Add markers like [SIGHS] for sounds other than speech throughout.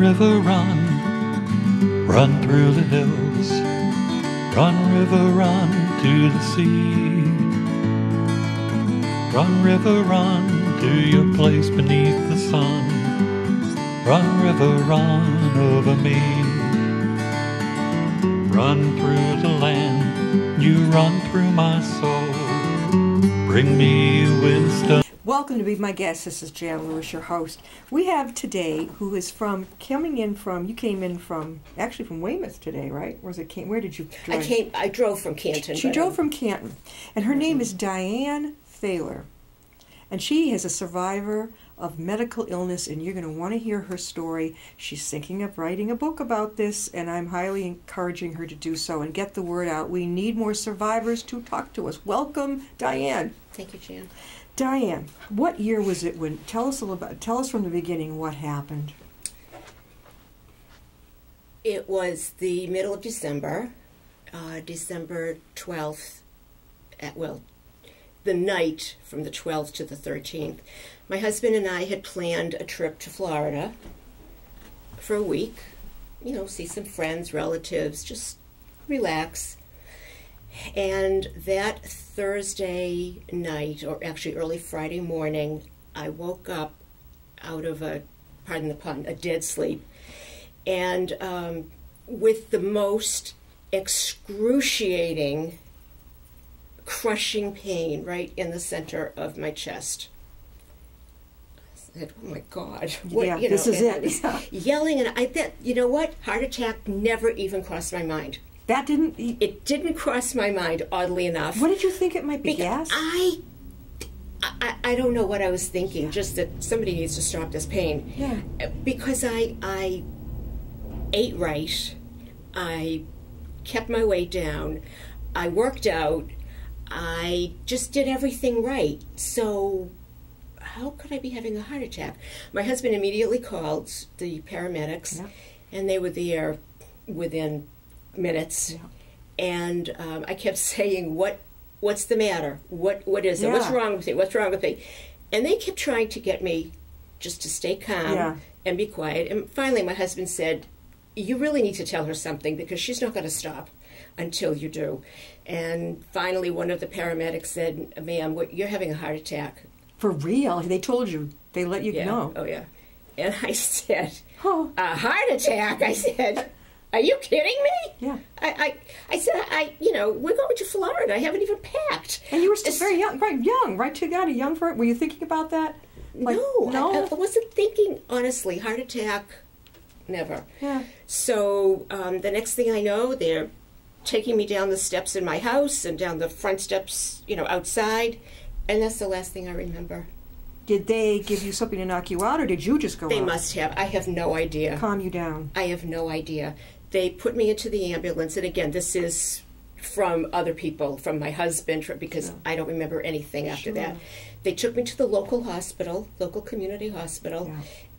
river, run, run through the hills. Run, river, run to the sea. Run, river, run to your place beneath the sun. Run, river, run over me. Run through the land, you run through my soul. Bring me wisdom. Welcome to be my guest. This is Jan Lewis, your host. We have today who is from coming in from. You came in from actually from Weymouth today, right? Or was it came? Where did you? I came. I drove from Canton. She drove from Canton, and her name is Diane Thaler, and she is a survivor of medical illness. And you're going to want to hear her story. She's thinking of writing a book about this, and I'm highly encouraging her to do so and get the word out. We need more survivors to talk to us. Welcome, Diane. Thank you, Jan. Diane, what year was it when? Tell us a little about. Tell us from the beginning what happened. It was the middle of December, uh, December twelfth. At well, the night from the twelfth to the thirteenth. My husband and I had planned a trip to Florida for a week. You know, see some friends, relatives, just relax. And that Thursday night, or actually early Friday morning, I woke up out of a, pardon the pun, a dead sleep, and um, with the most excruciating, crushing pain right in the center of my chest. I said, "Oh my God!" [LAUGHS] Yeah, this is it. Was [LAUGHS] Yelling, and I thought, you know what? Heart attack never even crossed my mind. That didn't. It didn't cross my mind, oddly enough. What did you think it might be? Gas? I, I, I don't know what I was thinking. Just that somebody needs to stop this pain. Yeah. Because I, I ate right. I kept my weight down. I worked out. I just did everything right. So, how could I be having a heart attack? My husband immediately called the paramedics, Yeah. and they were there within minutes. And um, I kept [LAUGHS] saying, "What, what's the matter? What, what is it? What's wrong with me? What's wrong with me?" And they kept trying to get me just to stay calm Yeah. and be quiet. And finally, my husband said, "You really need to tell her something because she's not going to stop until you do." And finally, one of the paramedics said, "Ma'am, what- you're having a heart attack." For real? They told you. They let you Yeah. know. Oh yeah. And [LAUGHS] I said. "A heart attack?" I said. Are you kidding me? Yeah. I, I, I said, I, you know, we're going to Florida. I haven't even packed. And you were still It's- very young, right? Young, right? Too young, young for it. Were you thinking about that? Like, no, no. I, I wasn't thinking honestly. Heart attack, never. yeah. So um, the next thing I know, they're taking me down the steps in my house and down the front steps, you know, outside, and that's the last thing I remember. Did they give you something to knock you out, or did you just go? They must have. I have no idea. calm you down. I have no idea. They put me into the ambulance, and again, this is from other people, from my husband, from- because I don't remember anything after that. They took me to the local hospital, local community hospital,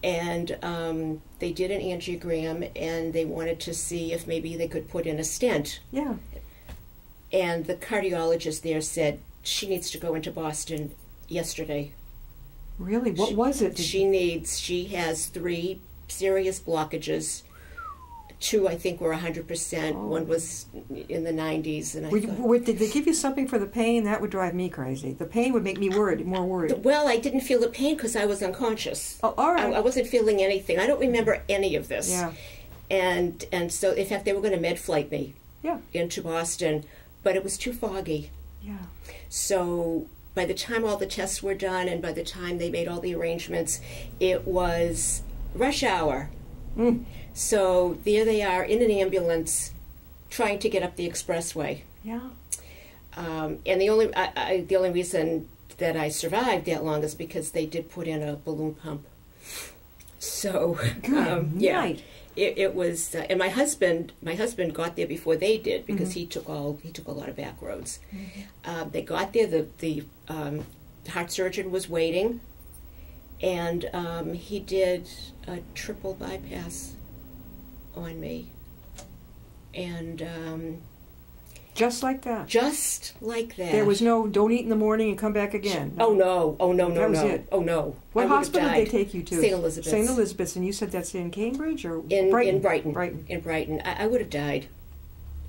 Yeah. and um, they did an angiogram, and they wanted to see if maybe they could put in a stent. Yeah. And the cardiologist there said she needs to go into Boston yesterday. Really? What was it? Did She needs, she has three serious blockages. Two, I think, were 100%. One was in the 90s. And I you, thought, were, did they give you something for the pain? That would drive me crazy. The pain would make me worried, more worried. well, I didn't feel the pain because I was unconscious. Oh, all I. I wasn't feeling anything. I don't remember any of this. Yeah. And, and so, in fact, they were going to med flight me Yeah. into Boston, but it was too foggy. Yeah. So by the time all the tests were done and by the time they made all the arrangements, it was rush hour. Mm. So there they are in an ambulance trying to get up the expressway. Yeah. Um, and the only I, I, the only reason that I survived that long is because they did put in a balloon pump. So um, yeah, it, it was. Uh, and my husband, my husband got there before they did because he took all he took a lot of back roads. Um, they got there. The the um, heart surgeon was waiting, and um, he did a triple bypass on me, and um, Just like that. just like that. There was no don't eat in the morning and come back again. Oh no! Oh no! No! That was no! it. Oh no! What hospital did they take you to? St. Elizabeth's. St. Elizabeth's, and you said that's in Cambridge or in Brighton? in Brighton. Brighton. In Brighton, I, I would have died.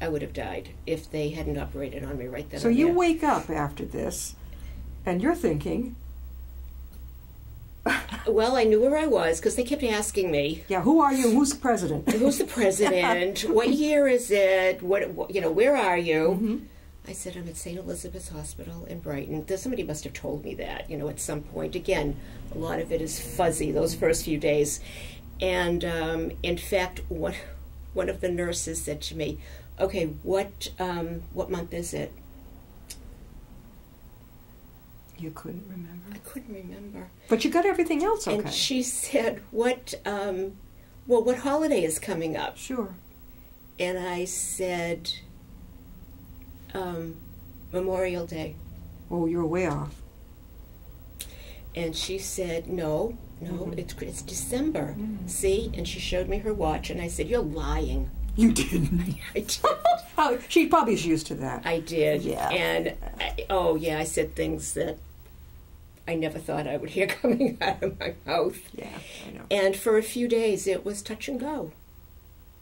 I would have died if they hadn't operated on me right then. So you there. wake up after this, and you're thinking, Well, I knew where I was because they kept asking me, yeah, who are you? Who's the president? "Who's the [LAUGHS] president? what year is it? What, what you know? Where are you?" Mhm. I said, "I'm at St. Elizabeth's Hospital in Brighton." Somebody must have told me that, you know, at some point. Again, a lot of it is fuzzy those first few days, and um, in fact, one one of the nurses said to me, "Okay, what um, what month is it?" You couldn't remember, I couldn't remember. but you got everything else okay. And she said, "What? Um, well, what holiday is coming up?" sure. And I said, um, "Memorial Day." Oh, you're way off. And she said, "No, no, Mhm. it's it's December. Mm. See?" And she showed me her watch, and I said, "You're lying." You didn't. [LAUGHS] I did. [LAUGHS] oh, she probably is used to that. I did. Yeah. And I, oh yeah, I said things that I never thought I would hear [LAUGHS] coming out of my mouth. yeah, I know. And for a few days, it was touch and go.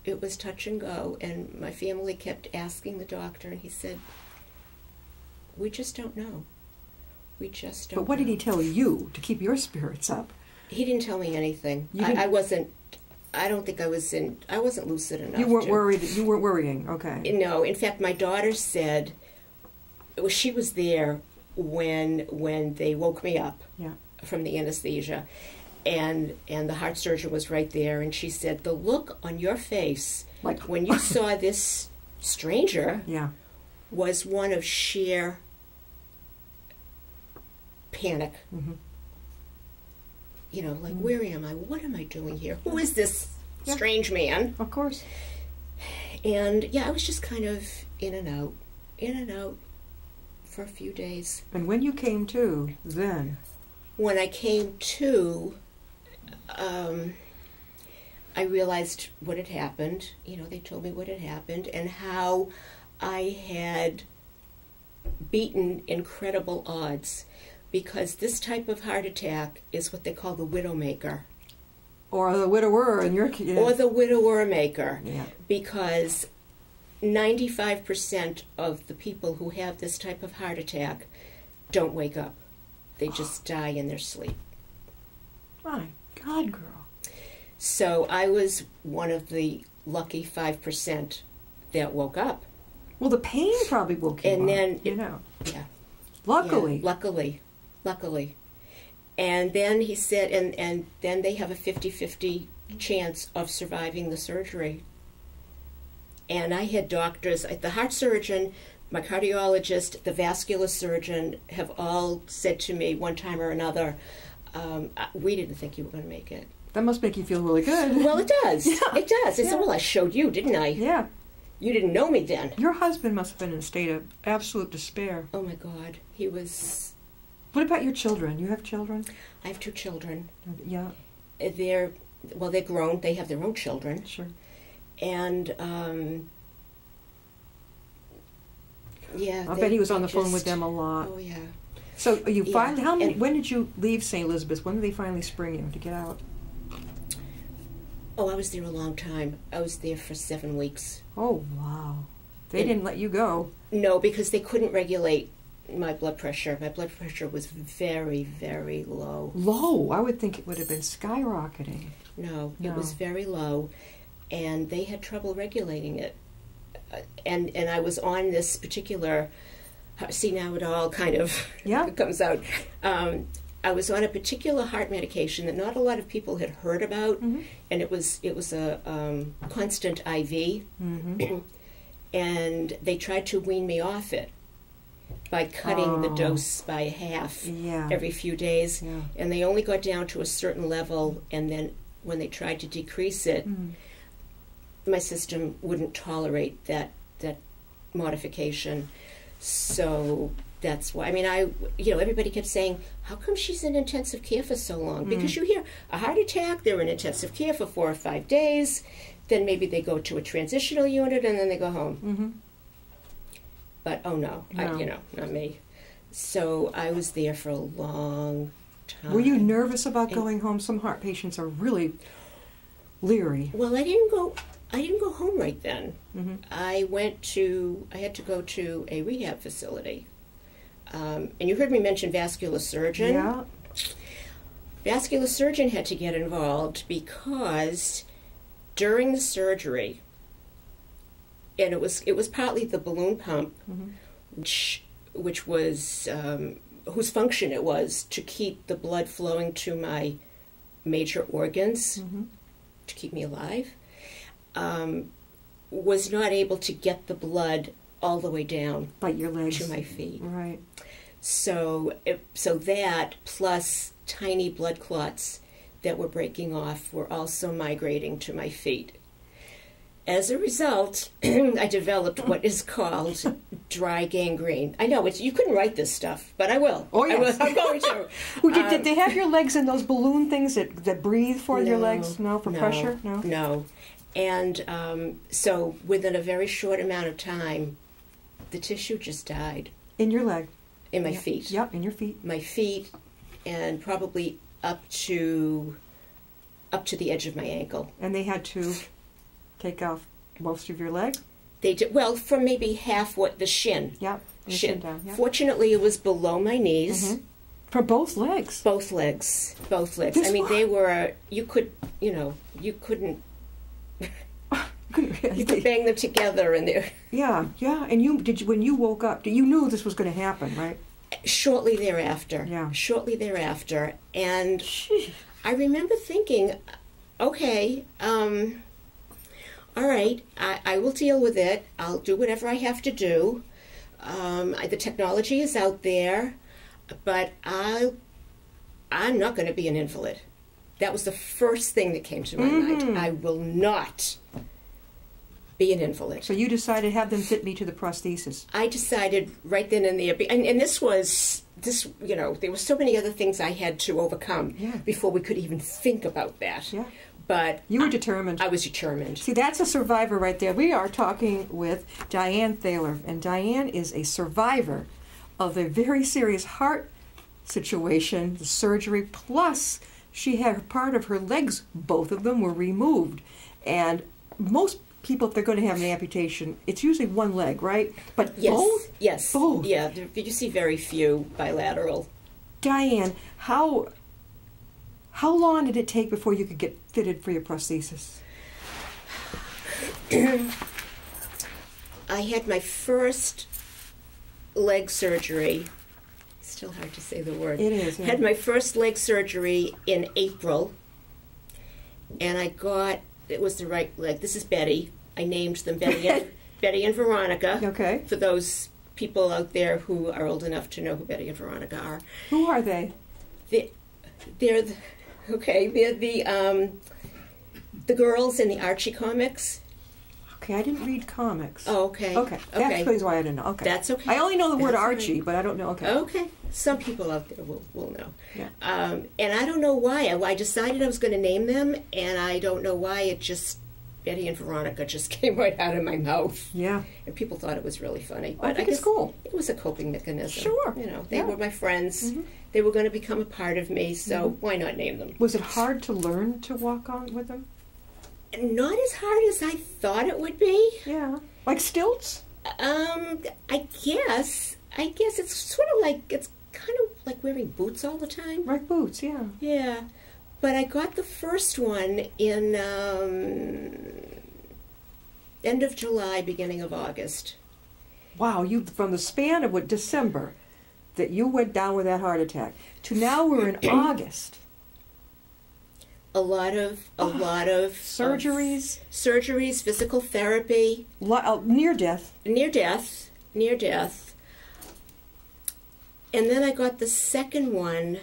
It was touch and go. And my family kept asking the doctor, and he said, We just don't know. We just don't But what did he tell you to keep your spirits up? He didn't tell me anything. I, I wasn't, I don't think I was in, I wasn't lucid enough. You weren't to- worried. You weren't worrying. Okay. No, in fact, my daughter said, well, she was there when when they woke me up Yeah. from the anesthesia, and and the heart surgeon was right there, and she said the look on your face Like when you [LAUGHS] saw this stranger Yeah. was one of sheer panic. Mhm. You know, like Mm. where am I? What am I doing here? Who is this Yeah. strange man? Of course. And yeah, I was just kind of in and out, in and out for a few days. And when you came to, then When I came to, um, I realized what had happened. You know, they told me what had happened and how I had beaten incredible odds because this type of heart attack is what they call the widowmaker or the widower in your case. or the widower maker. yeah. because 95% of the people who have this type of heart attack don't wake up. They just die in their sleep. My God, girl. So I was one of the lucky 5% that woke up. Well, the pain probably woke you And up, then you know. Yeah. Luckily. Yeah, luckily. Luckily. And then he said, and, and then they have a 50 50 chance of surviving the surgery. And I had doctors, the heart surgeon, my cardiologist, the vascular surgeon have all said to me one time or another, um, "Uh, we didn't think you were going to make it. that must make you feel really good. Well, it does. [LAUGHS] Yeah. It does. I Yeah. well, I showed you, didn't I? yeah. You didn't know me then. Your husband must have been in a state of absolute despair. Oh my God. He was. What about your children? You have children? I have two children. Yeah, They're, well, they're grown. They have their own children. sure. And, um, yeah. I bet he was on the phone with them a lot. Oh, yeah. So you Yeah, finally, how many, and- when did you leave St. Elizabeth's? When did they finally spring you to get out? Oh, I was there a long time. I was there for seven weeks. Oh, wow. They And- didn't let you go. No, because they couldn't regulate my blood pressure. My blood pressure was very, very low. Low. I would think it would have been skyrocketing. No, No. it was very low, and they had trouble regulating it. Uh, And and I was on this particular. uh, See now it all kind of [LAUGHS] Yeah. [LAUGHS] comes out. Um, I was on a particular heart medication that not a lot of people had heard about, Mhm. and it was it was a um, constant IV, Mm-hmm. [CLEARS THROAT] and they tried to wean me off it by cutting the Oh. dose by half Yeah. every few days, yeah. and they only got down to a certain level, and then when they tried to decrease it, Mm. My system wouldn't tolerate that that modification. So that's why. I mean, I you know everybody kept saying, "How come she's in intensive care for so long?" Because you hear a heart attack, they're in intensive care for four or five days, then maybe they go to a transitional unit and then they go home. Mm-hmm. But oh no, I, you know, not me. So I was there for a long time. Were you nervous about And- going home? Some heart patients are really leery. Well, I didn't go. I didn't go home right then. hmm I went to. I had to go to a rehab facility. Um, and you heard me mention vascular surgeon. Yeah. Vascular surgeon had to get involved because during the surgery, and it was it was partly the balloon pump, Mhm. which which was um, whose function it was to keep the blood flowing to my major organs hmm to keep me alive, um, was not able to get the blood all the way down Bite your legs. to my feet. Right. So, it, so that plus tiny blood clots that were breaking off were also migrating to my feet. As a result, [CLEARS THROAT] I developed what is called [LAUGHS] dry gangrene. I know it's you couldn't write this stuff, but I will. Oh, I yes. will, I'm going to. [LAUGHS] Well, did, Um, did they have your legs in those balloon things that, that breathe for your legs? No, for pressure? No. No. And um, so within a very short amount of time, the tissue just died In your leg. in my Yeah. feet. Yep, in your feet. My feet and probably up to up to the edge of my ankle. And they had to take off most of your leg. They did well from maybe half what the shin. Yep. Shin. shin down. Yep. Fortunately, it was below my knees. Mhm. For both legs. Both legs, both legs. This I mean, they were. You could, you know, you couldn't. [LAUGHS] You could bang them together, and they yeah, yeah. And you did you when you woke up? You knew this was going to happen, right? shortly thereafter. Yeah. Shortly thereafter, and. I remember thinking, okay, um, all right, I, I will deal with it. I'll do whatever I have to do. Um, I, the technology is out there, but I, I'm not going to be an invalid. That was the first thing that came to my Mhm. mind. I will not be an invalid. So you decided to have them fit me to the prosthesis. I decided right then and there, and, and this was this. You know, there were so many other things I had to overcome Yeah. before we could even think about that. Yeah. But You were determined. I was determined. See, that's a survivor right there. We are talking with Diane Thaler, and Diane is a survivor of a very serious heart situation, the surgery, plus she had part of her legs, both of them were removed. And most people, if they're going to have an amputation, it's usually one leg, right? But Yes, both? yes, Both. Yeah, you see very few bilateral. Diane, how how long did it take before you could get fitted for your prosthesis? [CLEARS THROAT] I had my first leg surgery. Still hard to say the word. It is. yeah. Had my first leg surgery in April, and I got it was the right leg. This is Betty. I named them Betty and [LAUGHS] Betty and Veronica. Okay. For those people out there who are old enough to know who Betty and Veronica are, Who are they? they, they're the, okay. They're the um, the girls in the Archie comics. Okay, I didn't read comics. Oh, okay. Okay, that Okay. explains why I didn't know. Okay, That's okay. I only know the word That's right. Archie, but I don't know. Okay, Okay. Some people out there will, will know. Yeah. Um, and I don't know why. I, I decided I was going to name them, and I don't know why it just, Betty and Veronica just [LAUGHS] came right out of my mouth. yeah, And people thought it was really funny. I But think guess it's cool. It was a coping mechanism. Sure. You know, they Yeah. were my friends. Mhm. They were going to become a part of me, so Mm-hmm. why not name them? Was it hard to learn to walk on with them? Not as hard as I thought it would be. Yeah, like stilts. Um, I guess. I guess it's sort of like, it's kind of like wearing boots all the time. Like boots. Yeah. Yeah, but I got the first one in um, end of July, beginning of August. Wow, you from the span of what December that you went down with that heart attack to now we're in [CLEARS THROAT] August. A lot of a lot of Surgeries, of surgeries, physical therapy, lo- uh, near death. near death, near death, and then I got the second one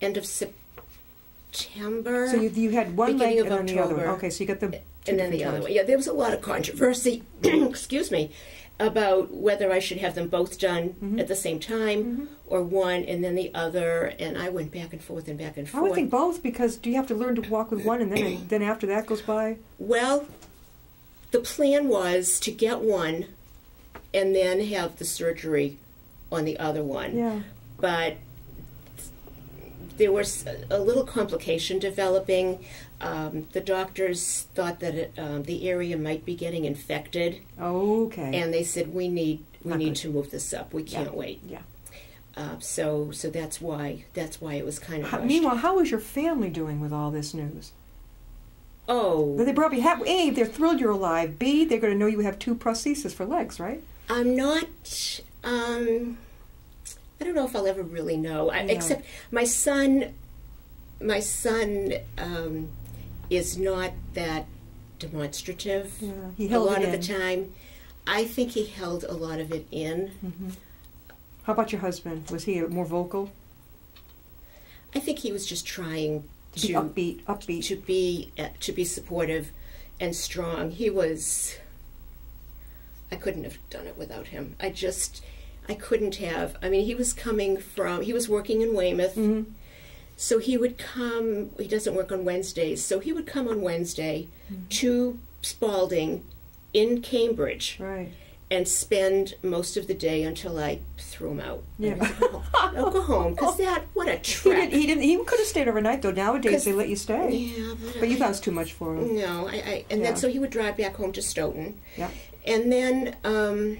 end of September. So you, you had one leg and then the other one. Okay, so you got the and then the different other one. Yeah, there was a lot of controversy, [CLEARS THROAT] excuse me, about whether I should have them both done Mhm. at the same time Mhm. or one and then the other. And I went back and forth and back and forth. I would think both because do you have to learn to walk with one and then [CLEARS THROAT] then after that goes by? Well, the plan was to get one and then have the surgery on the other one. Yeah. But there was a little complication developing. Um, the doctors thought that it, um, the area might be getting infected, Okay. and they said we need we Not need good. to move this up. We can't wait. yeah. Uh, so so that's why that's why it was kind of How, meanwhile, how is your family doing with all this news? oh They probably have. A, they're thrilled you're alive. B, they're going to know you have two prostheses for legs, right? I'm not. Um, I don't know if I'll ever really know. I. Except my son, my son um, is not that demonstrative. Yeah. He held a lot of the time. I think he held a lot of it in. hmm How about your husband? Was he more vocal? I think he was just trying To be upbeat, upbeat. to be uh, to be supportive and strong. He was. I couldn't have done it without him. I just, I couldn't have. I mean, he was coming from. He was working in Weymouth, hmm so he would come. He doesn't work on Wednesdays, so he would come on Wednesday to Spalding in Cambridge Right. and spend most of the day until I threw him out. Yeah. I "Oh, [LAUGHS] go home, because that what a He didn't. He didn't. He could have stayed overnight though. Nowadays they let you stay. yeah, but, But you thought it was too much for him. No, I, I and Yeah. then so he would drive back home to Stoughton, Yeah. And then um,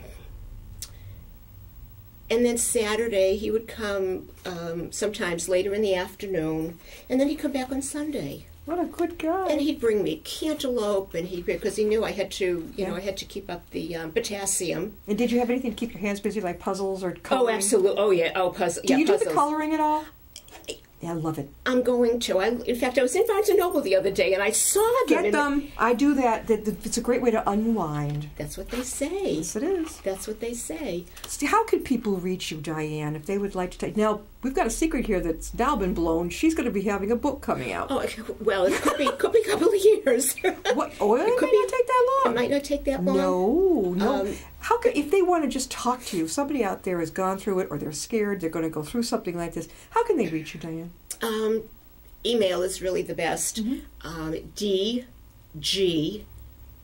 and then Saturday he would come um, sometimes later in the afternoon, and then he'd come back on Sunday, What a good guy. and he'd bring me cantaloupe, and he because he knew I had to, you know, I had to keep up the um, potassium. And did you have anything to keep your hands busy, like puzzles or coloring? Oh, absolutely. Oh, yeah. Oh, puzzle. Do yeah, you do the coloring at all? Yeah, I love it. I'm going to. I, in fact, I was in Barnes and Noble the other day, and I saw them. Get them. I do that. It's a great way to unwind. That's what they say. Yes, it is. That's what they say. How could people reach you, Diane, if they would like to take? Now, we've got a secret here that's now been blown. She's going to be having a book coming out. Oh, well, it could be could be a couple of years. [LAUGHS] What? Oh, it, It could be- not take that long. It might not take that long. No, no. Um, how could if they want to just talk to you? Somebody out there has gone through it, or they're scared, they're going to go through something like this. How can they reach you, Diane? Um, email is really the best. Um, D G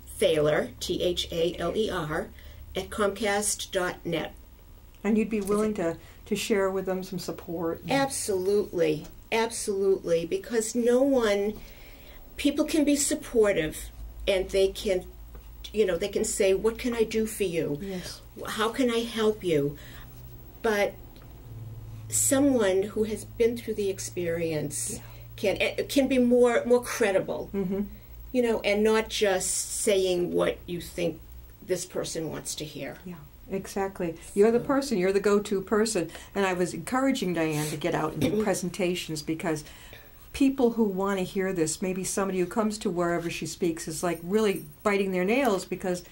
Thaler T H A L E R at Comcast.net. And you'd be willing to to share with them some support. Absolutely, absolutely, because no one, people can be supportive, and they can, you know, they can say, "What can I do for you? Yes. How can I help you?" But someone who has been through the experience can eh, can be more more credible, Mm-hmm. you know, and not just saying what you think this person wants to hear. Yeah, exactly. You're the person, you're the go to person. And I was encouraging Diane to get out and do [COUGHS] presentations because people who want to hear this, maybe somebody who comes to wherever she speaks, is like really biting their nails because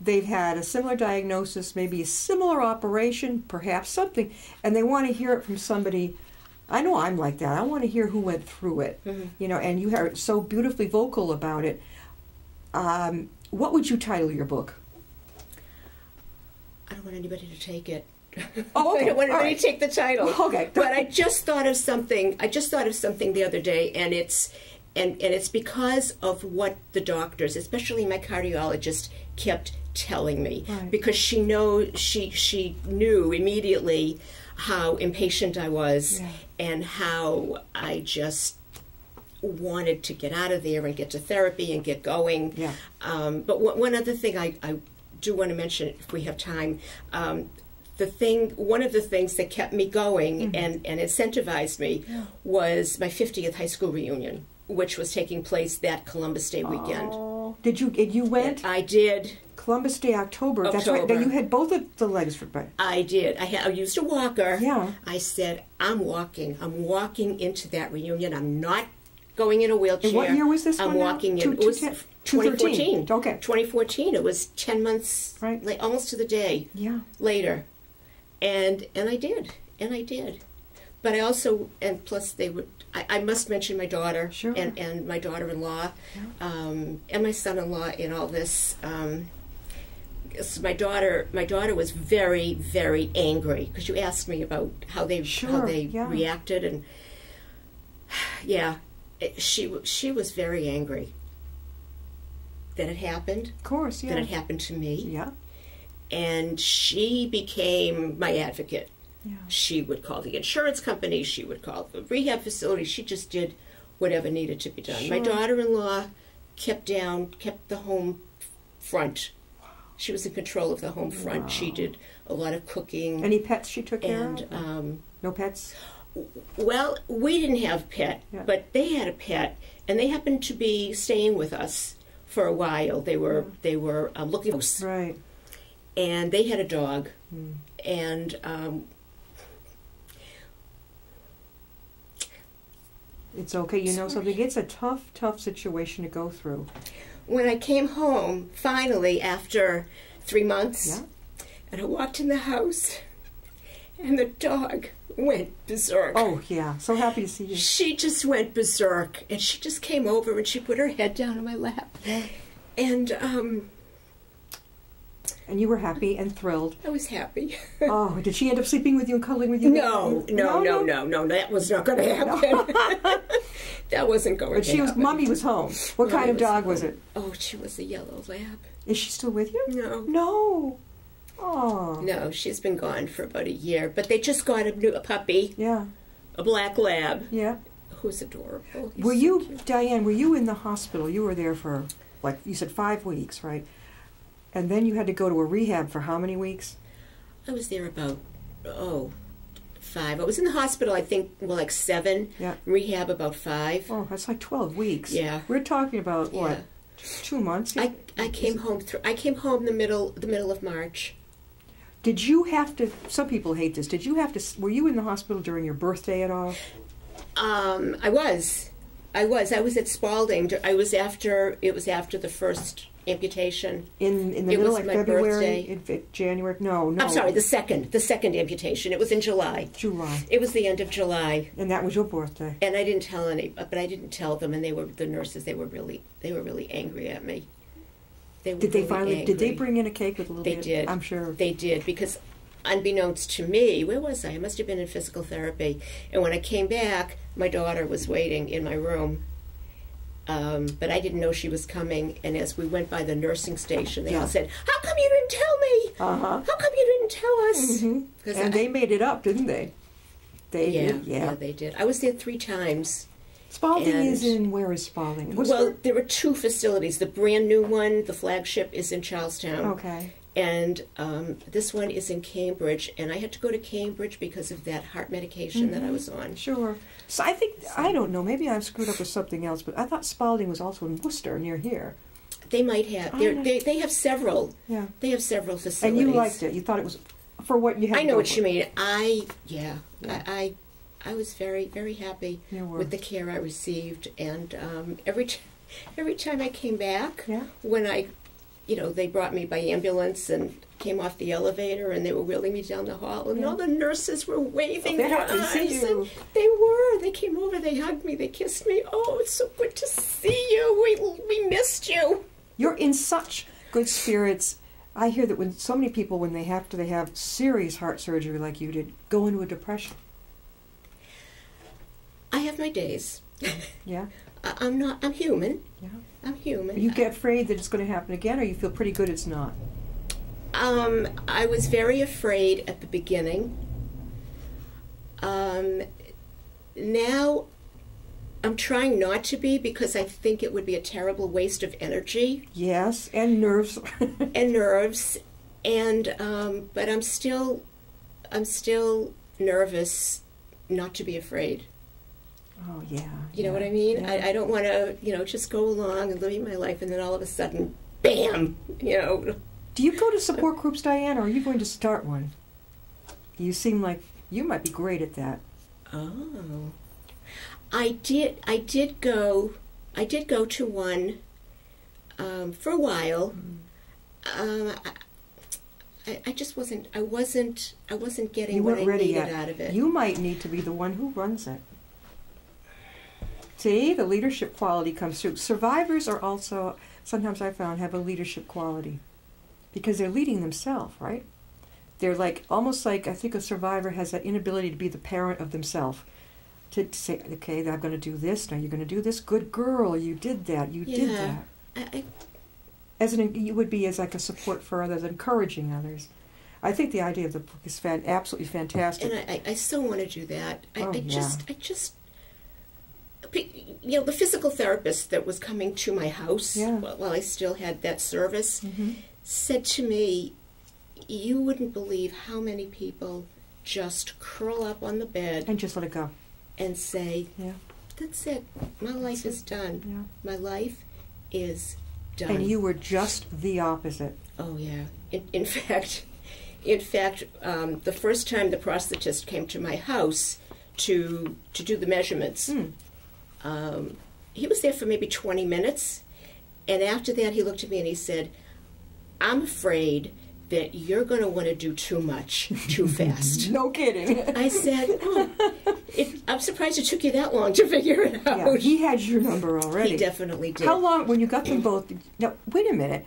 they've had a similar diagnosis, maybe a similar operation, perhaps something, and they want to hear it from somebody. I know I'm like that. I want to hear who went through it, you know. And you are so beautifully vocal about it. Um, what would you title your book? I don't want anybody to take it. [LAUGHS] Oh, okay. I don't want anybody right. to take the title. [LAUGHS] Okay. but I just thought of something. I just thought of something the other day, and it's and and it's because of what the doctors, especially my cardiologist, kept telling me Right. because she know she she knew immediately how impatient I was Yeah. and how I just wanted to get out of there and get to therapy and get going. Yeah. Um, but one one other thing I, I do want to mention, if we have time, um, the thing, one of the things that kept me going and, and incentivized me was my 50th high school reunion, which was taking place that Columbus Day weekend. Oh, did you? You went I did. Columbus Day, October. That's right. Now you had both of the legs for right. I did. I, had, I used a walker. Yeah. I said, I'm walking. I'm walking into that reunion. I'm not going in a wheelchair. And what year was this I'm walking Two- in. It was 2010? 2013. 2014. Okay. 2014. It was 10 months, Right. like, almost to the day Yeah. later. And and I did. And I did. But I also, and plus they would, I, I must mention my daughter Sure. and, and my daughter-in-law um, and my son-in-law in all this. Um, my daughter, my daughter was very, very angry because you asked me about how they how they yeah. reacted, and [SIGHS] yeah, it, she she was very angry that it happened, Of course. Yeah. that it happened to me, Yeah. and she became my advocate. Yeah. She would call the insurance company, she would call the rehab facility, she just did whatever needed to be done. sure. My daughter in law kept down, kept the home front. She was in control of the home front. She did a lot of cooking. Any pets she took care and of? um, no pets? well, we didn't have pet, Yeah. but they had a pet, and they happened to be staying with us for a while. They were they were um, looking house, Right. and they had a dog, Hmm. and um, It's okay. You know Sorry. something? It's a tough, tough situation to go through. When I came home finally after three months, Yeah. and I walked in the house, and the dog went berserk. Oh, yeah. So happy to see you. She just went berserk, and she just came over and she put her head down on my lap, and um, And you were happy and thrilled. I was happy. [LAUGHS] Oh, did she end up sleeping with you and cuddling with you? No, no, no, no, no, that was not going to happen. [LAUGHS] that wasn't going But to she was. Mommy was home. What kind of dog was it? Oh, she was a yellow lab. Is she still with you? No. No. Oh. No, she's been gone for about a year, but they just got a new a puppy, Yeah. a black lab, Yeah. who's adorable. He's Were so you, cute. Diane? Were you in the hospital? You were there for, like you said, five weeks, right? And then you had to go to a rehab for how many weeks? I was there about oh five. I was in the hospital. I think well, like seven. Yeah. Rehab about five. Oh, that's like twelve weeks. Yeah. We're talking about what? Yeah. Two months. I I came home through. I came home the middle the middle of March. Did you have to? Some people hate this. Did you have to? Were you in the hospital during your birthday at all? Um, I was, I was, I was at Spalding. I was after it was after the first amputation. In in the It middle, like February, birthday. in January? No, no. I'm sorry, the second, the second amputation. It was in July. July, It was the end of July, and that was your birthday. and I didn't tell any, uh, but I didn't tell them, and they were the nurses. They were really, they were really angry at me. They were Did they really finally? Did they bring in a cake with a little They bit? did. I'm sure. They did because, unbeknownst to me, where was I? I must have been in physical therapy. And when I came back, my daughter was waiting in my room. Um, but I didn't know she was coming. And as we went by the nursing station, they Yeah. all said, "How come you didn't tell me? Uh huh. How come you didn't tell us?" hmm 'Cause And I- they made it up, didn't they? They yeah, did. yeah, Yeah. they did. I was there three times. Spalding And- is in where is Spalding? What's well, the- there were two facilities. The brand new one, the flagship, is in Charlestown. okay. And um, this one is in Cambridge, and I had to go to Cambridge because of that heart medication that I Mhm. was on. Sure. So I think I don't know. Maybe I've screwed up with something else, but I thought Spalding was also in Worcester, near here. They might have. They they have several. Yeah. They have several facilities. And you liked it. You thought it was for what you had. I know what you mean. I yeah. Yeah. I, I I was very very happy with the care I received, and um, every t- every time I came back, Yeah. when I, you know, they brought me by ambulance and came off the elevator, and they were wheeling me down the hall, and Yeah. all the nurses were waving They're their happy to see you. and they were. They came over, they hugged me, they kissed me. Oh, it's so good to see you. We we missed you. You're in such good spirits. I hear that when so many people, when they have to, they have serious heart surgery like you did, go into a depression. I have my days. Yeah. [LAUGHS] I, I'm not. I'm human. Yeah. I'm human. You get afraid that it's going to happen again, or you feel pretty good it's not. Um, I was very afraid at the beginning. Um, now, I'm trying not to be because I think it would be a terrible waste of energy Yes, and nerves. [LAUGHS] and nerves, and um, but I'm still, I'm still nervous not to be afraid. Oh yeah. You know yeah, what I mean? yeah. I, I don't want to, you know, just go along and living my life, and then all of a sudden, bam, you know, Do you go to support groups, Diane, or are you going to start one? You seem like you might be great at that. Oh, I did. I did go. I did go to one um, for a while. Um, I, I just wasn't. I wasn't. I wasn't getting You what I ready needed yet. out of it. You might need to be the one who runs it. See, the leadership quality comes through. Survivors are also, sometimes I found, have a leadership quality because they're leading themselves, right? They're like, almost like, I think a survivor has that inability to be the parent of themselves. To, to say, okay, I'm going to do this, now you're going to do this. Good girl, you did that, you did that. I, I, as an you would be as like a support for others, encouraging others. I think the idea of the book is fan, absolutely fantastic. And I, I, so want to do that. I, Oh, I yeah. just, I just, you know, the physical therapist that was coming to my house Yeah. while, I still had that service Mhm. said to me, "You wouldn't believe how many people just curl up on the bed And just let it go. and say, Yeah. "That's it. My life is done. Yeah. My life is done." And you were just the opposite. Oh yeah. In, in [LAUGHS] fact, in fact, um, the first time the prosthetist came to my house to to do the measurements, Hmm. Um, he was there for maybe twenty minutes, and after that, he looked at me and he said, "I'm afraid that you're going to want to do too much too [LAUGHS] fast." No kidding. I said, oh, it, "I'm surprised it took you that long to figure it out." yeah, he had your number already. He definitely did. How long when you got them both? Now wait a minute.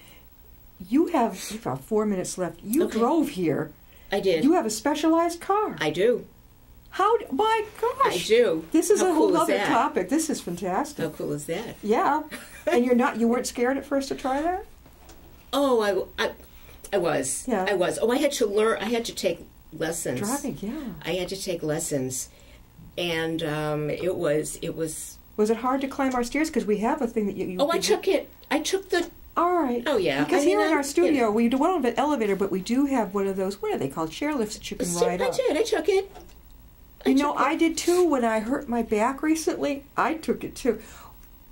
You have you've four minutes left. You Okay. drove here. I did. You have a specialized car. I do. How? My I gosh! do. This is How a whole cool is other topic. This is fantastic. How cool is that? Yeah. [LAUGHS] and you're not. You weren't scared at first to try that. Oh, I, I, I was. Yeah. I was. Oh, I had to learn. I had to take lessons. Driving. Yeah. I had to take lessons, and um, it was it was. Was it hard to climb our stairs? Because we have a thing that you. you Oh, I took it. I took the. All right. Oh yeah. Because I mean, here in our studio, you know, we don't have an elevator, but we do have one of those. What are they called? Chair lifts that you can ride I up. did. I took it. I You know. I did too when I hurt my back recently. I took it too.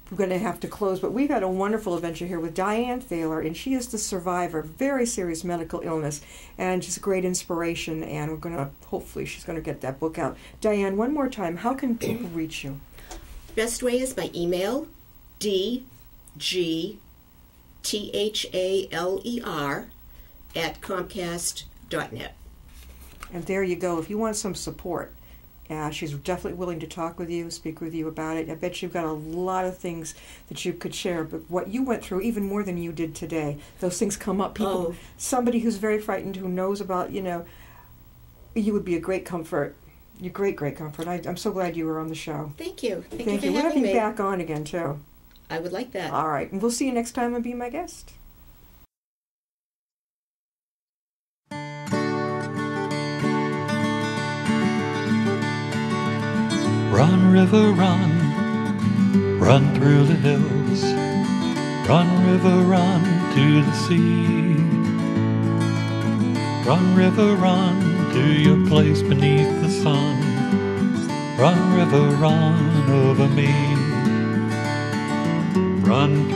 We're going to have to close, but we've had a wonderful adventure here with Diane Thaler, and she is the survivor of very serious medical illness, and she's a great inspiration. And we're going to hopefully she's going to get that book out. Diane, one more time, how can people reach you? Best way is by email. D, G, T H A L E R, at Comcast.net. And there you go. If you want some support, uh, she's definitely willing to talk with you, speak with you about it. I bet you've got a lot of things that you could share. But what you went through, even more than you did today, those things come up. People, Oh. somebody who's very frightened, who knows about, you know, you would be a great comfort. You're great, great comfort. I, I'm so glad you were on the show. Thank you. Thank, Thank you you. have having me. back on again too. I would like that. All right, and we'll see you next time and be my guest. River, run, run through the hills. Run, river, run to the sea. Run, river, run to your place beneath the sun. Run, river, run over me. Run